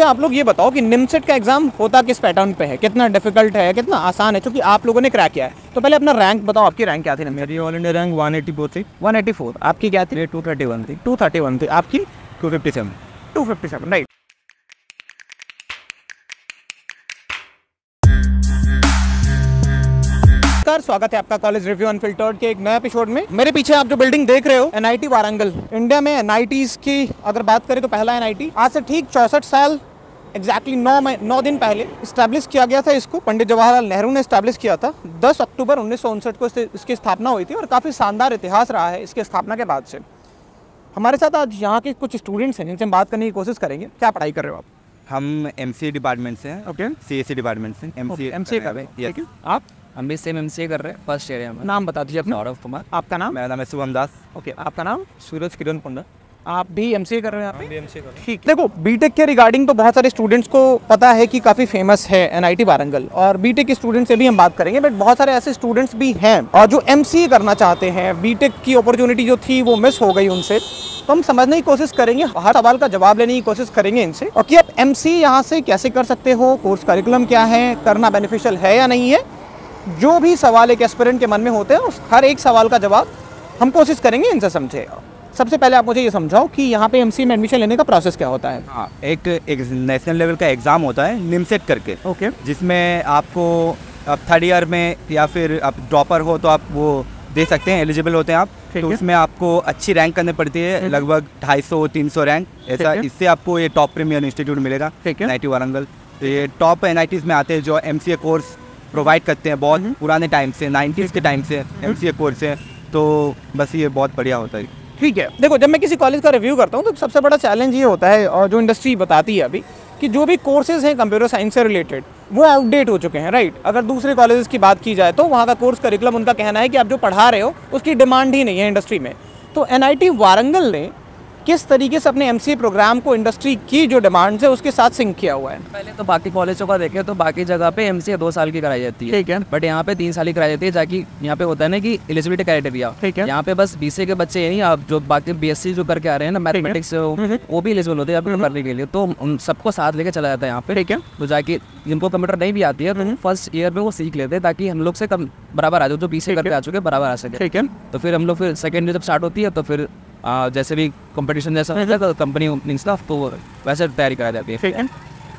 मुझे आप लोग ये बताओ कि निमसेट का एग्ज़ाम होता किस पैटर्न पे है? कितना डिफ़िकल्ट है कितना आसान है? क्योंकि आप लोगों ने क्रैक किया है। तो पहले अपना रैंक बताओ आपकी रैंक क्या थी ना मेरी all India rank one eighty four थी। वन एटी फोर आपकी क्या थी? टू थर्टी वन थी। टू थर्टी वन थी। आपकी? Two fifty seven two fifty seven right नमस्कार स्वागत है आपका कॉलेज रिव्यू अनफिल्टर्ड के एक नए एपिसोड में। मेरे पीछे आप जो बिल्डिंग देख रहे हो एनआईटी वारंगल। इंडिया में एनआईटीज की अगर बात करें तो पहला एनआईटी आज से ठीक चौसठ साल एग्जैक्टली नौ मही- नौ दिन पहले इस्टेब्लिश किया गया था इसको। पंडित जवाहरलाल नेहरू ने इस्टेब्लिश किया था। 10 अक्टूबर उन्नीस सौ उनसठ को इसकी स्थापना हुई थी और काफ़ी शानदार इतिहास रहा है इसकी स्थापना के बाद से। हमारे साथ आज यहाँ के कुछ स्टूडेंट्स हैं जिनसे हम बात करने की कोशिश करेंगे। क्या पढ़ाई कर रहे हो आप? हम एमसीए डिपार्टमेंट से हैं। Okay C. एस डिपार्टमेंट से एम सी एम सी कर रहे हैं। आप? हम भी सेम एमसीए कर रहे हैं। फ़र्स्ट ईयर है नाम बता दीजिए अपना। सौरभ कुमार। आपका नाम? मेरा नाम है शुभम दास। ओके आपका नाम? सूरज किरण पंडा। आप भी एम सी कर रहे हैं यहाँ पे? ठीक। देखो बीटेक के रिगार्डिंग तो बहुत सारे स्टूडेंट्स को पता है कि काफ़ी फ़ेमस है एनआईटी वारंगल। और बीटेक के स्टूडेंट से भी हम बात करेंगे बट बहुत सारे ऐसे स्टूडेंट्स भी हैं। और जो एम करना चाहते हैं बीटेक की अपॉर्चुनिटी जो थी वो मिस हो गई उनसे। तो हम समझने की कोशिश करेंगे हर सवाल का जवाब लेने की कोशिश करेंगे इनसे। और कि आप एम सी यहाँ से कैसे कर सकते हो? कोर्स करिकुलम क्या है? करना बेनिफिशियल है या नहीं है? जो भी सवाल एक एस्पिरेंट के मन में होते हैं उस हर एक सवाल का जवाब हम कोशिश करेंगे इनसे समझे। सबसे पहले आप मुझे ये समझाओ कि यहाँ पे एमसीए में एडमिशन लेने का प्रोसेस क्या होता है? हाँ एक एक नेशनल लेवल का एग्ज़ाम होता है निमसेट करके। ओके जिसमें आपको आप थर्ड ईयर में या फिर आप ड्रॉपर हो तो आप वो दे सकते हैं एलिजिबल होते हैं आप। तो उसमें आपको अच्छी रैंक करनी पड़ती है लगभग ढाई सौ तीन सौ रैंक ऐसा इससे आपको ये टॉप प्रीमियर इंस्टीट्यूट मिलेगा एन आई एन वारंगल तो ये टॉप एन में आते हैं जो एमसीए कोर्स प्रोवाइड करते हैं बहुत पुराने टाइम से नाइन्टीज़ के टाइम से एमसीए कोर्स है। तो बस ये बहुत बढ़िया होता है। ठीक है। देखो, जब मैं किसी कॉलेज का रिव्यू करता हूँ तो सबसे बड़ा चैलेंज ये होता है, और जो इंडस्ट्री बताती है अभी, कि जो भी कोर्सेज हैं कंप्यूटर साइंस से रिलेटेड वो आउटडेट हो चुके हैं राइट अगर दूसरे कॉलेजेस की बात की जाए तो वहाँ का कोर्स करिकुलम उनका कहना है कि आप जो पढ़ा रहे हो, उसकी डिमांड ही नहीं है इंडस्ट्री में। तो एनआईटी वारंगल ने किस तरीके से अपने एम प्रोग्राम को इंडस्ट्री की जो डिमांड्स है उसके साथ सिंक किया हुआ है? पहले तो बाकी कॉलेजों का देखें तो बाकी जगह पे एमसीए दो साल की कराई जाती है। ठीक है। बट यहाँ पे तीन साल की कराई जाती है जाकि यहाँ पे होता है ना कि एलिजिबिलिटी क्राइटेरिया ठीक है। यहाँ पे बस बीसीए के बच्चे नहीं आप जो बाकी बीएससी जो करके आ रहे हैं ना मैथमेटिक्स वो वो भी एलिजिबल होते हैं यहाँ करने के लिए। तो उन सबको साथ लेके चला जाता है यहाँ पे। ठीक है। तो जाके जिनको कंप्यूटर नहीं भी आती है तो फ़र्स्ट ईयर में वो सीख लेते हैं ताकि हम लोग से कम बराबर आ जाओ जो बी करके आ चुके बराबर आ सके। ठीक है। तो फिर हम लोग फिर सेकेंड ईयर जब स्टार्ट होती है तो फिर आ, जैसे भी कंपटीशन जैसा होता है तो कंपनी ओपनिंग स्टाफ तो वैसे तैयारी कराई जाती है ठीक है।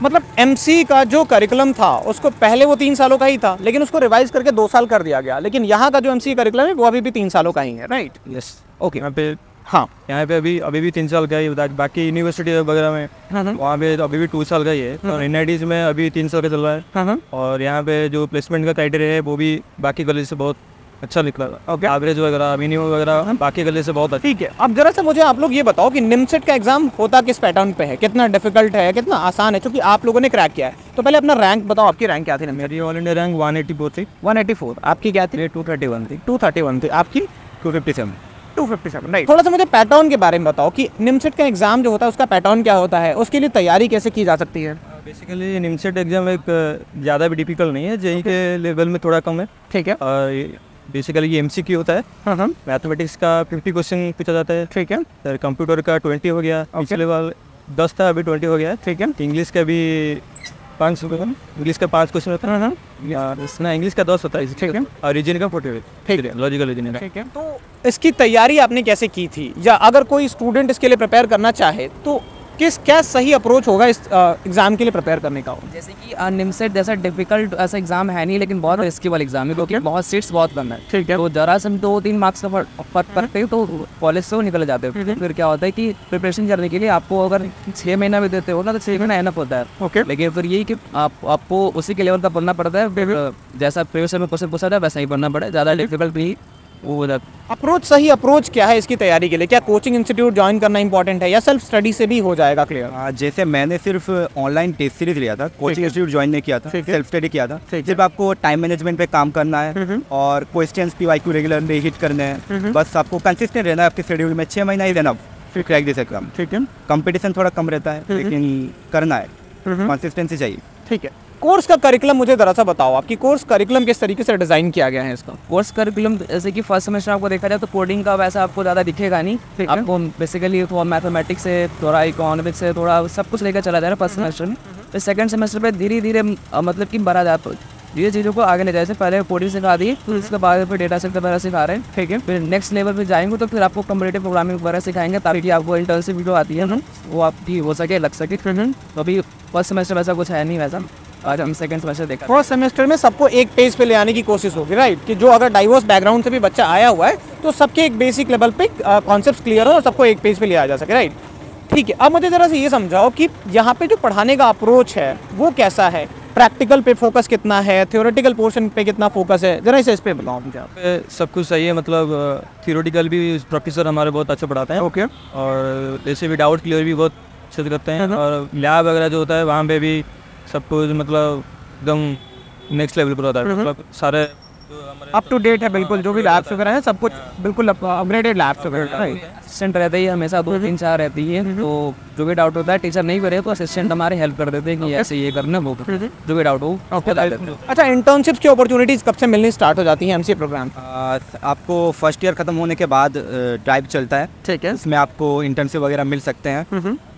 मतलब एम का जो करिकुलम था उसको पहले वो तीन सालों का ही था लेकिन उसको रिवाइज करके दो साल कर दिया गया। लेकिन यहाँ का जो एम करिकुलम है वो अभी भी तीन सालों का ही है राइट यस ओके यहाँ पे हाँ। यहाँ पे अभी अभी भी तीन साल का ही है बाकी यूनिवर्सिटी वगैरह में वहाँ पे तो अभी भी टू साल का ही है। और एन में अभी तीन साल का चल रहा है। हाँ हाँ और यहाँ पे जो प्लेसमेंट का क्राइटेरिया है वो भी बाकी कॉलेज से बहुत अच्छा निकला ओके एवरेज वगैरह मिनिमम वगैरह बाकी गले से बहुत अच्छा। ठीक है अब जरा सा मुझे आप लोग ये बताओ कि निमसेट का एग्ज़ाम होता किस पैटर्न पे है? कितना डिफ़िकल्ट है कितना आसान है? क्योंकि आप लोगों ने क्रैक किया है। तो पहले अपना रैंक बताओ आपकी रैंक क्या थी ना मेरी all India rank one eighty four थी। वन एटी फोर आपकी क्या थी? टू थर्टी वन थी। टू थर्टी वन थी। आपकी? Two fifty seven two fifty seven right थोड़ा सा मुझे पैटर्न के बारे में बताओ कि निमसेट का एग्ज़ाम जो होता है उसका पैटर्न क्या होता है? उसके लिए तैयारी कैसे की जा सकती है? बेसिकली निमसेट एग्ज़ाम एक ज़्यादा भी डिफ़िकल्ट नहीं है। जेई के लेवल में थोड़ा कम है। ठीक है। और बेसिकली ये एमसीक्यू होता है। हाँ हाँ। मैथमेटिक्स का फिफ्टी क्वेश्चन पूछा जाता है। ठीक है। सर कंप्यूटर का ट्वेंटी हो गया। पिछले बार दस था अभी ट्वेंटी हो गया। ठीक है। इंग्लिश का भी पाँच इंग्लिश का पाँच क्वेश्चन होता हाँ। हाँ है। ना इंग्लिश का दस होता है। ठीक है। और रीजन का फोर्टी ठीक है। लॉजिकल रीजन ठीक है। तो इसकी तैयारी आपने कैसे की थी? या अगर कोई स्टूडेंट इसके लिए प्रिपेयर करना चाहे तो किस क्या सही अप्रोच होगा इस एग्ज़ाम के लिए प्रिपेयर करने का? जैसे कि निमसेट जैसा डिफ़िकल्ट ऐसा एग्ज़ाम है नहीं लेकिन बहुत रिस्की वाला एग्ज़ाम है क्योंकि बहुत सीट्स बहुत कम है। ठीक है। तो जरा से दो तीन मार्क्स का फ़र्क फ़र्क करते हैं तो कॉलेज से वो निकल जाते हैं। फिर क्या होता है कि प्रिपरेशन करने के लिए आपको अगर छः महीना भी देते हो ना तो छः महीना एनफ होता है। ओके लेकिन फिर यही कि आप आपको उसी के लेवल का पढ़ना पड़ता है। जैसा प्रीवियस में क्वेश्चन पूछा था वैसा ही पढ़ना पड़े ज़्यादा डिफ़िकल्ट भी वो अप्रोच सही अप्रोच क्या है इसकी तैयारी के लिए? क्या कोचिंग इंस्टीट्यूट ज्वाइन करना इंपॉर्टेंट है या सेल्फ स्टडी से भी हो जाएगा क्लियर हाँ, जैसे मैंने सिर्फ़ ऑनलाइन टेस्ट सीरीज़ लिया था कोचिंग इंस्टीट्यूट ज्वाइन नहीं किया था सेल्फ स्टडी किया था। सिर्फ़ आपको टाइम मैनेजमेंट पे काम करना है और question P Y Q regularly hit करने हैं। बस आपको कंसिस्टेंट रहना है आपके शेड्यूल में। छः महीना ही रहना फिर क्रैक दिस एग्ज़ाम ठीक है। कंपटीशन थोड़ा कम रहता है लेकिन करना है। कंसिस्टेंसी चाहिए। ठीक है। कोर्स का करिकुलम मुझे जरा सा बताओ आपकी कोर्स करिकुलम किस तरीके से डिज़ाइन किया गया है इसका? कोर्स करिकुलम जैसे कि फ़र्स्ट सेमेस्टर आपको देखा जाए तो कोडिंग का वैसा आपको ज़्यादा दिखेगा नहीं ठीक आपको बेसिकली थोड़ा मैथमेटिक्स से थोड़ा इकोनॉमिक्स से थोड़ा सब कुछ लेकर चला जा रहा है फ़र्स्ट सेमेस्टर में। फिर सेकंड सेमेस्टर पर धीरे धीरे मतलब कि बढ़ा जाता ये चीज़ों को आगे ले जाए। पहले कोडिंग सिखा दी फिर उसके बाद फिर डेटा सेट वगैरह सिखा रहे हैं। ठीक है। फिर नेक्स्ट लेवल पे जाएँगे तो फिर आपको कंप्यूटर प्रोग्रामिंग वगैरह सिखाएँगे ताकि आपको इंटर्नशिप जो आती है वो आपकी हो सके लग सके। तो अभी फ़र्स्ट सेमेस्टर वैसा कुछ है नहीं वैसा। आज हम सेकंड सेमेस्टर देखा फ़र्स्ट सेमेस्टर में सबको एक पेज पे ले आने की कोशिश होगी राइट कि जो अगर डाइवर्स बैकग्राउंड से भी बच्चा आया हुआ है तो सबके एक बेसिक लेवल पे कॉन्सेप्ट क्लियर हो और सबको एक पेज पे ले आया जा सके राइट ठीक है अब मुझे ज़रा से ये समझाओ कि यहाँ पे जो पढ़ाने का अप्रोच है वो कैसा है? प्रैक्टिकल पे फोकस कितना है? थियोरेटिकल पोर्शन पे कितना फोकस है? जरा इसे इस पे बताओ मुझे आप। सब कुछ सही है मतलब थियोरेटिकल भी प्रोफेसर हमारे बहुत अच्छा पढ़ाते हैं। ओके और जैसे भी डाउट क्लियर भी बहुत अच्छे से करते हैं। और लैब वगैरह जो होता है वहाँ पे भी सब कुछ मतलब एकदम नेक्स्ट लेवल पर होता है। मतलब सारे अप टू डेट है बिल्कुल जो भी लैब्स वगैरह हैं सब कुछ बिल्कुल अपग्रेडेड लैब्स वगैरह असिस्टेंट रहते ही हमेशा दो तीन चार रहती है तो जो भी डाउट होता है टीचर नहीं करे तो असिस्टेंट हमारे हेल्प कर देते हैं कि ऐसे ये करना वो जो भी डाउट हो बता देते अच्छा इंटर्नशिप की अपॉर्चुनिटीज़ कब से मिलनी स्टार्ट हो जाती है एमसीए प्रोग्राम आपको फ़र्स्ट ईयर ख़त्म होने के बाद ड्राइव चलता है। ठीक है। इसमें आपको इंटर्नशिप वगैरह मिल सकते हैं।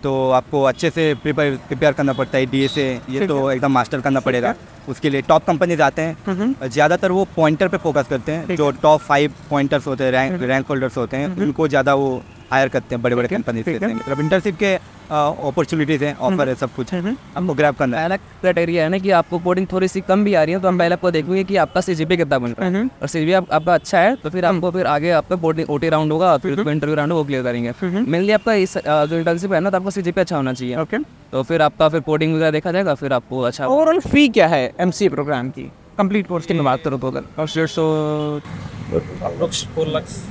तो आपको अच्छे से प्रिपेयर प्रिपेयर करना पड़ता है डी से। ये तो एकदम मास्टर करना पड़ेगा। उसके लिए टॉप कंपनीज़ आते हैं। ज़्यादातर वो पॉइंटर पे फोकस करते हैं जो टॉप फाइव पॉइंटर्स होते हैं रैंक रैंक होल्डर्स होते हैं उनको ज़्यादा वो हायर करते हैं बड़े बड़े कंपनी से मतलब इंटर्नशिप के अपॉर्चुनिटीज़ हैं ऑफ़र है सब कुछ। हमको ग्रैब करना है। पहला क्राइटेरिया है ना कि आपको कोडिंग थोड़ी सी कम भी आ रही है तो हम पहले आपको देखेंगे कि आपका सीजीपी कितना बन रहा है। और सीजीपी आप, आपका अच्छा है तो फिर आपको फिर आगे आपका बोर्डिंग ओटी राउंड होगा फिर इंटरव्यू राउंड वो क्लियर करेंगे। मेनली आपका इस जो इंटर्नशिप है ना तो आपका सीजीपी अच्छा होना चाहिए। ओके तो फिर आपका फिर कोडिंग वगैरह देखा जाएगा फिर आपको अच्छा ओवरऑल फ़ी क्या है एमसीए प्रोग्राम की? कंप्लीट कोर्स की मैं बात करूँ तो अगर सौ फोर लैक्स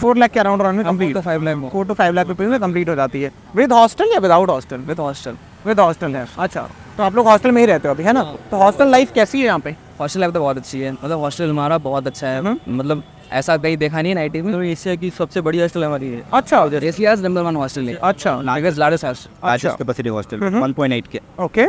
फोर लाख के अराउंड अराउंड में complete five lakh four to five lakh rupees में कंप्लीट हो जाती है. विद हॉस्टल या without hostel with hostel with hostel है. अच्छा। तो आप लोग हॉस्टल में ही रहते हो अभी है ना? तो हॉस्टल लाइफ कैसी है यहाँ पे? हॉस्टल लाइफ तो बहुत अच्छी है। मतलब हॉस्टल हमारा बहुत अच्छा है। मतलब ऐसा कहीं देखा नहीं है नाइटी में। तो एशिया की सबसे बड़ी हॉस्टल हमारी है। अच्छा। एशियाज नंबर वन हॉस्टल है। अच्छा। लार्जेस्ट लार्जेस्ट हॉस्टल अच्छा। Capacity hostel one point eight K okay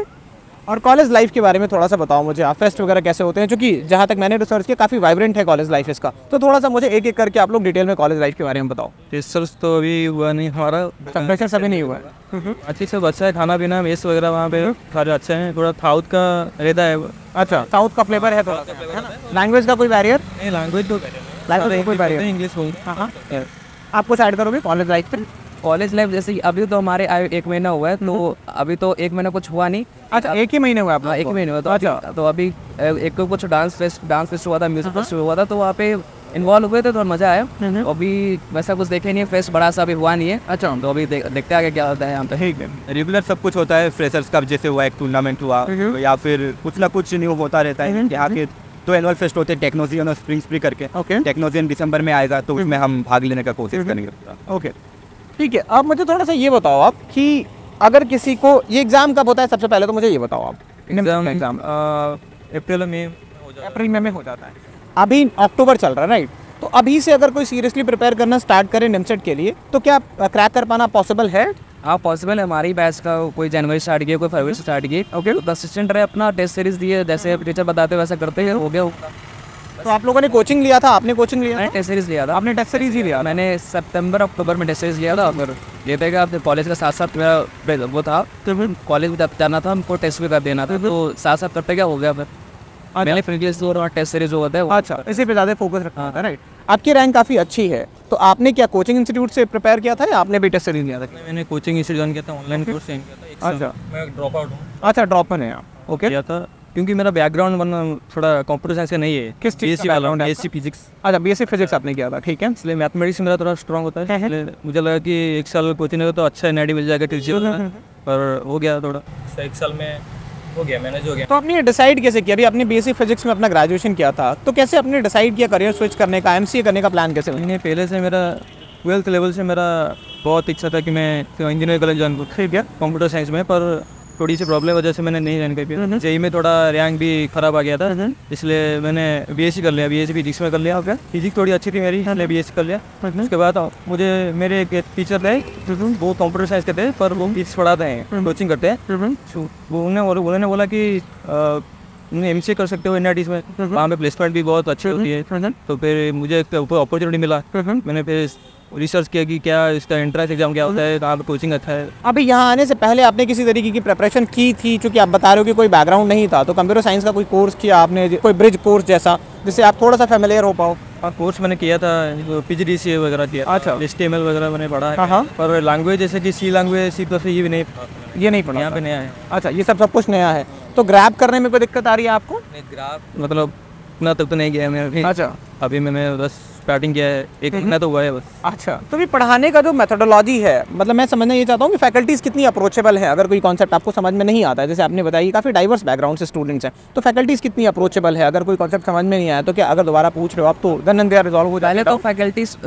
और कॉलेज लाइफ के बारे में थोड़ा सा बताओ मुझे आप फेस्ट वगैरह कैसे होते हैं? क्योंकि जहाँ तक मैंने रिसर्च किया काफ़ी वाइब्रेंट है कॉलेज लाइफ इसका। तो थोड़ा सा मुझे एक एक करके आप लोग डिटेल में कॉलेज लाइफ के बारे में बताओ। रिसर्च तो अभी हुआ नहीं हमारा। टेम्परेचर सभी नहीं हुआ है? अच्छी सब अच्छा है खाना पीना मेस वगैरह वहाँ पे सारे अच्छे हैं थोड़ा साउथ का रहता है अच्छा साउथ का फ्लेवर है थोड़ा लैंग्वेज का कोई बैरियर नहीं लैंग्वेज तो लैंग्वेज कोई बैरियर इंग्लिश आप कुछ ऐड करोगे कॉलेज लाइफ पे? कॉलेज लाइफ जैसे अभी तो हमारे आए एक महीना हुआ है तो अभी तो एक महीना कुछ हुआ नहीं। अच्छा एक ही महीने हुआ आप हाँ एक महीने हुआ तो अभी तो अभी एक तो कुछ डांस फेस्ट डांस फेस्ट हुआ था म्यूज़िक फेस्ट हुआ था तो वहाँ पे इन्वॉल्व हुए थे तो मज़ा आया। तो अभी वैसा कुछ देखे नहीं है फेस्ट बड़ा सा अभी हुआ नहीं है। अच्छा। तो अभी देख- देखते आगे क्या होता है यहाँ पे। ठीक है। रेगुलर सब कुछ होता है फ्रेशर्स का जैसे हुआ एक टूर्नामेंट हुआ या फिर कुछ ना कुछ न्यू होता रहता है यहाँ के तो एनुअल फेस्ट होते हैं टेक्नोजियन और स्प्रिंग स्प्री करके। टेक्नोजियन दिसंबर में आएगा तो उसमें हम भाग लेने का कोशिश करेंगे। ओके ठीक है अब मुझे थोड़ा सा ये बताओ आप कि अगर किसी को ये एग्ज़ाम कब होता है? सबसे पहले तो मुझे ये बताओ आप। एग्ज़ाम अप्रैल में हो अप्रैल में में हो जाता है। अभी अक्टूबर चल रहा है राइट तो अभी से अगर कोई सीरियसली प्रिपेयर करना स्टार्ट करे निमसेट के लिए तो क्या क्रैक कर पाना पॉसिबल है? हाँ पॉसिबल है। हमारी बैच का कोई जनवरी स्टार्ट किया कोई फरवरी से स्टार्ट किया ओके तो असिस्टेंट रहे अपना टेस्ट सीरीज़ दिए जैसे टीचर बताते वैसा करते हैं हो गया होगा। तो आप लोगों ने कोचिंग लिया था? आपने कोचिंग लिया मैंने था? टेस्ट सीरीज़ लिया था। आपने टेस्ट सीरीज़ ही लिया मैंने सितंबर अक्टूबर में टेस्ट सीरीज़ लिया था फिर ये था कि आप कॉलेज के साथ साथ मेरा वो था तो फिर कॉलेज में जाना था हमको टेस्ट भी कर देना था तो साथ साथ करते क्या हो गया फिर? मैंने प्रीवियस और टेस्ट सीरीज़ जो होता है अच्छा इसी पे ज़्यादा फोकस रखना था राइट आपकी रैंक काफ़ी अच्छी है तो आपने क्या कोचिंग इंस्टीट्यूट से प्रिपेयर किया था या आपने भी टेस्ट सीरीज़ लिया था? मैंने कोचिंग इंस्टीट्यूट ज्वाइन किया था ऑनलाइन कोर्स ज्वाइन किया था अच्छा। मैं ड्रॉप आउट हूँ। अच्छा ड्रॉप में है आप ओके किया था क्योंकि मेरा बैकग्राउंड वरना थोड़ा कंप्यूटर साइंस का नहीं है। किस चीज़ का वाला background है एससी फिजिक्स अच्छा बी फिजिक्स आपने किया था ठीक है। इसलिए मैथमेटिक्स मेरा थोड़ा स्ट्रांग होता है इसलिए मुझे लगा कि एक साल कोचिंग लगा तो अच्छा एन मिल जाएगा टीचर पर हो गया थोड़ा। एक साल में हो गया मैनेज हो गया। तो आपने डिसाइड कैसे किया? अभी आपने बीएससी फिजिक्स में अपना ग्रेजुएशन किया था तो कैसे आपने डिसाइड किया करियर स्विच करने का एमसीए करने का प्लान कैसे मैंने पहले से मेरा ट्वेल्थ लेवल से मेरा बहुत इच्छा था कि मैं इंजीनियरिंग कॉलेज ज्वाइन करूँ ठीक है। कंप्यूटर साइंस में पर थोड़ी सी प्रॉब्लम वजह से मैंने नहीं ज्वाइन कर पाया जेई में थोड़ा रैंक भी खराब आ गया था इसलिए मैंने बी कर लिया बी फिजिक्स में कर लिया। आपका फिजिक्स थोड़ी अच्छी थी मेरी इसलिए बी कर लिया। उसके बाद मुझे मेरे एक टीचर थे वो कंप्यूटर साइंस के थे पर वो फिजिक्स पढ़ाते हैं कोचिंग करते हैं। वो उन्हें उन्होंने बोला कि एम सी कर सकते हो एन में। वहाँ पे प्लेसमेंट भी बहुत अच्छी होती है। तो फिर मुझे अपॉर्चुनिटी मिला। मैंने फिर रिसर्च किया कि क्या इसका एंट्रेंस एग्ज़ाम क्या होता है कहाँ पे कोचिंग अच्छा है। अभी यहाँ आने से पहले आपने किसी तरीके की प्रिपरेशन की थी क्योंकि आप बता रहे हो कि कोई बैकग्राउंड नहीं था तो कंप्यूटर साइंस का कोई कोर्स किया आपने कोई ब्रिज कोर्स जैसा जिससे आप थोड़ा सा फेमिलियर हो पाओ। हाँ कोर्स मैंने किया था पी जी डी सी वगैरह किया अच्छा। एस टी एम एल वगैरह मैंने पढ़ा है। हाँ, हाँ। पर लैंग्वेज जैसे कि सी लैंग्वेज सी प्लस ये भी नहीं ये नहीं पढ़ा यहाँ पे नया है। अच्छा ये सब सब कुछ नया है। तो ग्रैब करने में कोई दिक्कत आ रही है आपको? ग्राफ मतलब इतना तक तो नहीं गया मैं अभी। अच्छा। अभी मैंने बस स्टार्टिंग किया है एक महीना तो हुआ है बस। अच्छा। तो भी पढ़ाने का जो मेथोडोलॉजी है मतलब मैं समझना ये चाहता हूँ कि फैकल्टीज कितनी अप्रोचेबल है अगर कोई कॉन्सेप्ट आपको समझ में नहीं आता है जैसे आपने बताया काफ़ी डाइवर्स बैकग्राउंड से स्टूडेंट्स हैं तो फैकल्टीज कितनी अप्रोचेबल है? अगर कोई कॉन्सेप्ट समझ में नहीं आया तो क्या अगर दोबारा पूछ रहे हो आप तो देन एंड रिजॉल्व हो पहले तो फैकल्टीज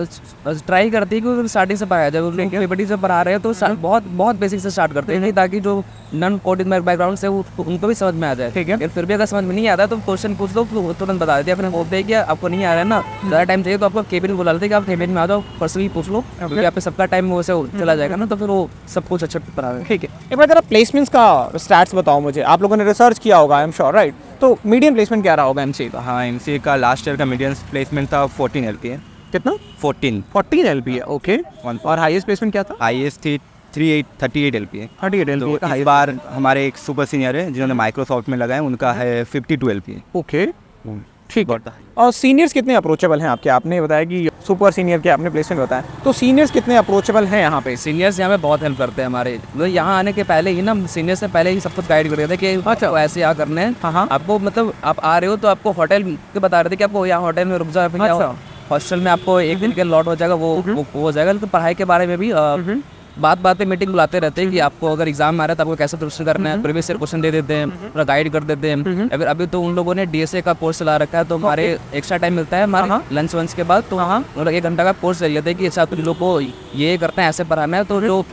ट्राई करती है कि स्टार्टिंग से पढ़ाया जाए पीपीटी से पढ़ा रहे हैं तो बहुत बहुत बेसिक से स्टार्ट करते हैं ताकि जो नॉन कोडिंग बैकग्राउंड से उनको भी समझ में आ जाए। ठीक है। फिर भी अगर समझ में नहीं आता तो क्वेश्चन पूछ दो तुरंत बता देते हैं अपने बोलते हैं कि आपको नहीं आ रहा है ना ज़्यादा टाइम चाहिए तो आपको केबिन बुला लेते कि आप केबिन में आ जाओ पर्सनली पूछ लो क्योंकि आप सबका टाइम वैसे चला जाएगा ना तो फिर वो सब कुछ अच्छा पढ़ा ठीक है। एक बार जरा प्लेसमेंट्स का स्टार्ट बताओ मुझे। आप लोगों ने रिसर्च किया होगा आई एम श्योर राइट तो मीडियम प्लेसमेंट क्या रहा होगा एम का? हाँ एम का लास्ट ईयर का मीडियम प्लेसमेंट था फोर्टीन एल है कितना? फोर्टीन फोर्टीन एल है। ओके और हाईएस्ट प्लेसमेंट क्या था? हाईएस्ट थी three eight thirty eight L P है थर्टी एट एल पी इस बार हमारे एक सुपर सीनियर है जिन्होंने माइक्रोसॉफ्ट में लगाया उनका है fifty two L P okay ठीक है। और सीनियर्स कितने अप्रोचेबल हैं आपके? आपने बताया कि सुपर सीनियर के आपने प्लेसमेंट बताया। तो सीनियर्स कितने अप्रोचेबल हैं यहाँ पे? सीनियर्स यहाँ पे बहुत हेल्प करते हैं हमारे। मतलब यहाँ आने के पहले ही ना सीनियर्स से पहले ही सब कुछ गाइड कर रहे थे कि अच्छा। ऐसे यहाँ करने हैं। हाँ, हाँ। आपको मतलब आप आ रहे हो तो आपको होटल के बता रहे थे कि आपको यहाँ होटल में रुक जाओ हॉस्टल अच्छा। में आपको एक दिन के लॉट हो जाएगा वो वो हो जाएगा। तो पढ़ाई के बारे में भी बात बात पे मीटिंग बुलाते रहते हैं कि आपको अगर एग्ज़ाम आ रहा है तो आपको कैसे प्रोसेस करना है प्रीवियस ईयर क्वेश्चन दे देते हैं पूरा गाइड कर देते हैं। अगर अभी तो उन लोगों ने डीएसए का कोर्स चला रखा है तो हमारे एक्स्ट्रा टाइम मिलता है हमारा लंच वंच के बाद तो हाँ। मतलब एक घंटा का कोर्स ले लेते हैं कि अच्छा तुम लोग को ये करना है ऐसे पढ़ाना है तो जो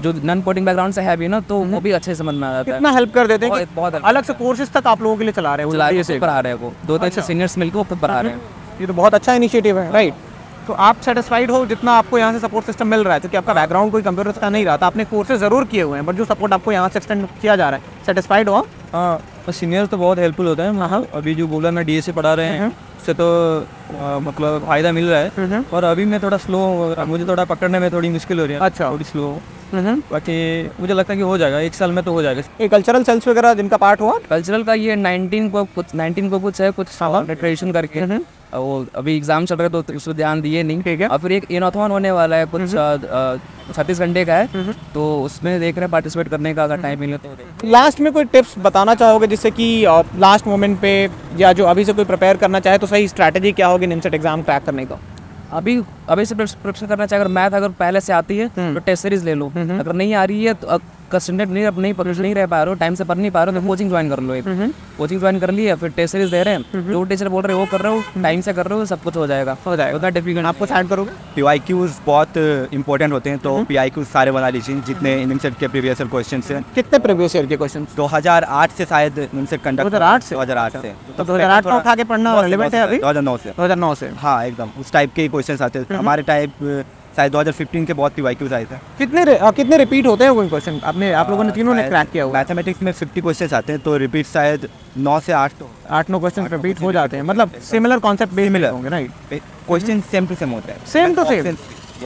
जो नॉन कोडिंग बैकग्राउंड से है भी ना तो वो भी अच्छे से समझ में आ जाता है। कितना हेल्प कर देते हैं बहुत अलग से कोर्सेज तक आप लोगों के लिए चला रहे हैं पढ़ा रहे हैं दो तीन सीनियर्स मिलकर वो पढ़ा रहे हैं। ये तो बहुत अच्छा इनिशिएटिव है। राइट तो आप सेटिस्फाइड हो जितना आपको यहाँ से सपोर्ट सिस्टम मिल रहा है क्योंकि आपका बैकग्राउंड कोई कंप्यूटर का नहीं रहा था आपने कोर्सेज ज़रूर किए हुए हैं बट जो सपोर्ट आपको यहाँ से एक्सटेंड किया जा रहा है सेटिस्फाइड हो हाँ सीनियर तो बहुत हेल्पफुल होता है हाँ। अभी जो बोला मैं डी पढ़ा रहे हैं उससे तो आ, मतलब फ़ायदा मिल रहा है और अभी मैं थोड़ा स्लो मुझे थोड़ा पकड़ने में थोड़ी मुश्किल हो रही है अच्छा। थोड़ी स्लो बाकी मुझे लगता है कि हो जाएगा एक साल में तो हो जाएगा। ये कल्चरल सेल्स वगैरह जिनका पार्ट हुआ? कल्चरल का ये नाइनटीन को कुछ नाइनटीन को कुछ है कुछ ट्रेडिशन करके। वो अभी एग्ज़ाम चल रहे तो उस पर ध्यान दिए नहीं। ठीक है। और फिर एक इनोथॉन होने वाला है कुछ छत्तीस घंटे का है। तो उसमें देख रहे हैं पार्टिसिपेट करने का अगर टाइम मिले तो लास्ट में कोई टिप्स बताना चाहोगे जिससे कि लास्ट मोमेंट पे या जो अभी से कोई प्रिपेयर करना चाहे तो सही स्ट्रैटेजी क्या होगी निमसेट एग्ज़ाम क्रैक करने का? अभी अभी से प्रिपरेशन करना चाहिए अगर मैथ अगर पहले से आती है तो टेस्ट सीरीज़ ले लो। अगर नहीं आ रही है तो कंसंट्रेट नहीं नहीं नहीं रह पा रहे हो टाइम से पढ़ नहीं पा रहे हो तो कोचिंग ज्वाइन कर लो एक। कोचिंग ज्वाइन कर लिया फिर टेस्ट सीरीज़ दे रहे हैं। जो टीचर बोल रहे हो वो कर रहे हो टाइम से कर रहे हो सब कुछ हो जाएगा। हो जाएगा। उतना डिफ़िकल्ट आपको साइड करोगे? पीवाईक्यूज बहुत इंपॉर्टेंट होते हैं तो पीआईक्यूज सारे बना लीजिए जितने इनसेट के प्रीवियस ईयर क्वेश्चन से कितने प्रीवियस ईयर के क्वेश्चन 2008 से शायद इनसेट कंडक्ट 2008 से? 2008 से। तो 2008 में उठा के पढ़ना रिलेवेंट है अभी? 2009 से। 2009 से। हाँ एकदम उस टाइप के क्वेश्चन आते हैं। हमारे टाइप शायद 2015 के बहुत पी वाई क्यूज आए थे कितने रे, आ, कितने रिपीट होते हैं कोई क्वेश्चन आपने आप लोगों ने तीनों ने क्रैक किया हुआ मैथमेटिक्स में 50 क्वेश्चन आते हैं तो रिपीट शायद 9 से 8 तो आठ नौ क्वेश्चन रिपीट हो जाते हैं। मतलब सिमिलर कॉन्सेप्ट बेस मिलर होंगे right question same to same होता है। सेम टू सेम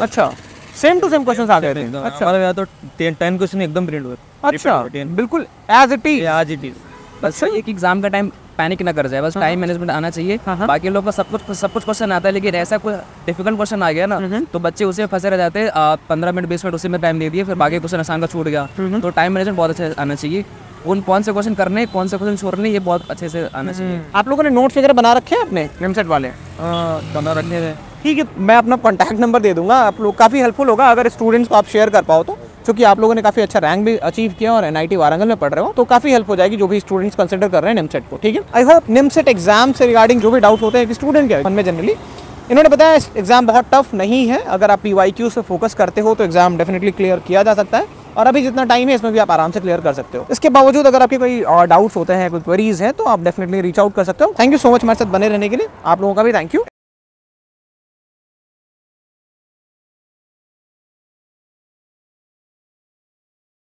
अच्छा। सेम टू सेम क्वेश्चन आ गए थे। अच्छा। हमारे यहाँ तो 10 क्वेश्चन एकदम प्रिंट हुए। अच्छा। बिल्कुल as it is as it is बस एक एग्ज़ाम का टाइम पैनिक ना कर जाए बस टाइम मैनेजमेंट आना चाहिए। हाँ, हाँ। बाकी लोग का सब कुछ सब कुछ क्वेश्चन आता है लेकिन ऐसा कोई डिफ़िकल्ट क्वेश्चन आ गया ना तो बच्चे उसे फंसे रह जाते हैं पंद्रह मिनट बीस मिनट उसी में टाइम दे दिए फिर बाकी क्वेश्चन आसान का छूट गया। तो टाइम मैनेजमेंट बहुत अच्छा आना चाहिए। उन कौन से क्वेश्चन करने कौन से क्वेश्चन छोड़ने ये बहुत अच्छे से आना चाहिए। आप लोगों ने नोट्स वगैरह बना रखे हैं अपने नेमसेट वाले? हाँ, बना रखे हैं। ठीक है मैं अपना कॉन्टैक्ट नंबर दे दूँगा आप लोग काफ़ी हेल्पफुल होगा अगर स्टूडेंट्स को आप शेयर कर पाओ तो। क्योंकि आप लोगों ने काफ़ी अच्छा रैंक भी अचीव किया और एनआईटी वारंगल में पढ़ रहे हो तो काफ़ी हेल्प हो जाएगी जो भी स्टूडेंट्स कंसिडर कर रहे हैं निमसेट को, ठीक है? आई होप निमसेट एग्ज़ाम से रिगार्डिंग जो भी डाउट होते हैं स्टूडेंट के मन में जनरली इन्होंने बताया एग्ज़ाम बहुत टफ नहीं है, अगर आप पीवाईक्यू से फोकस करते हो तो एग्ज़ाम डेफिनेटली क्लियर किया जा सकता है, और अभी जितना टाइम है इसमें भी आप आराम से क्लियर कर सकते हो। इसके बावजूद अगर आपके कोई डाउट्स होते हैं, कोई क्वेरीज हैं तो आप डेफिनेटली रीच आउट कर सकते हो। थैंक यू सो मच हमारे साथ बने रहने के लिए, आप लोगों का भी थैंक यू